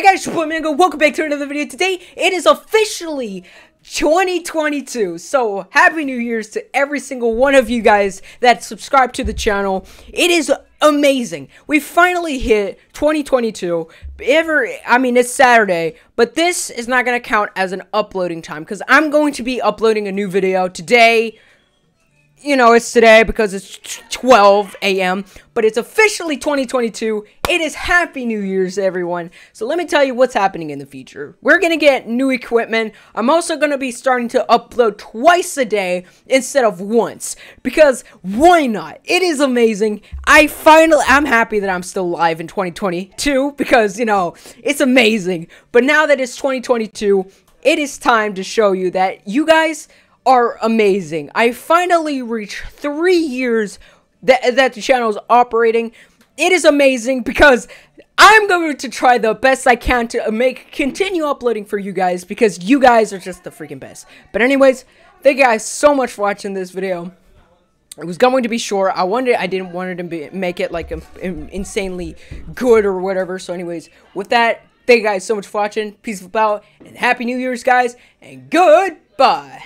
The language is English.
Hey guys, Mango, welcome back to another video. Today, it is officially 2022. So, Happy New Year's to every single one of you guys that subscribe to the channel. It is amazing. We finally hit 2022. Ever, I mean, it's Saturday, but this is not going to count as an uploading time because I'm going to be uploading a new video today you know, it's today because it's 12 a.m., but it's officially 2022. It is Happy New Year's, everyone. So let me tell you what's happening in the future. We're going to get new equipment. I'm also going to be starting to upload twice a day instead of once because why not? It is amazing. I finally, I'm happy that I'm still live in 2022 because, you know, it's amazing. But now that it's 2022, it is time to show you that you guys are amazing. I finally reached three years that, that the channel is operating. It is amazing because I'm going to try the best I can to make continue uploading for you guys because you guys are just the freaking best. But anyways, thank you guys so much for watching this video. It was going to be short. I wanted, I didn't want to be, make it like um, a, insanely good or whatever. So anyways, with that, thank you guys so much for watching. Peace out and happy New Year's, guys, and goodbye.